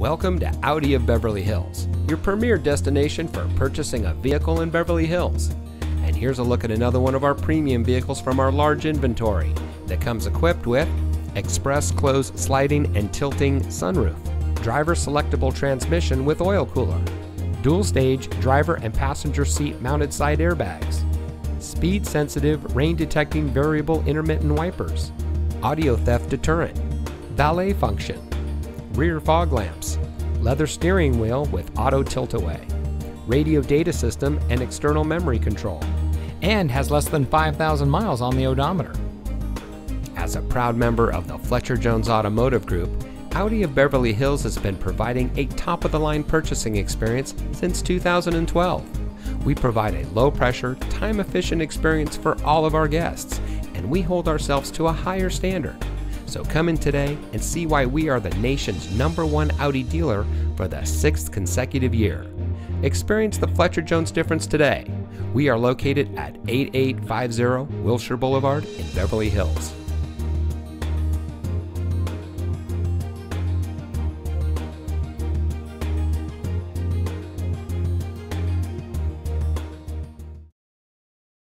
Welcome to Audi of Beverly Hills, your premier destination for purchasing a vehicle in Beverly Hills. And here's a look at another one of our premium vehicles from our large inventory that comes equipped with express close sliding and tilting sunroof, driver selectable transmission with oil cooler, dual stage driver and passenger seat mounted side airbags, speed sensitive rain detecting variable intermittent wipers, audio theft deterrent, valet function, rear fog lamps, leather steering wheel with auto tilt-away, radio data system and external memory control, and has less than 5,000 miles on the odometer. As a proud member of the Fletcher Jones Automotive Group, Audi of Beverly Hills has been providing a top of the line purchasing experience since 2012. We provide a low pressure, time efficient experience for all of our guests, and we hold ourselves to a higher standard. So come in today and see why we are the nation's number one Audi dealer for the sixth consecutive year. Experience the Fletcher Jones difference today. We are located at 8850 Wilshire Boulevard in Beverly Hills.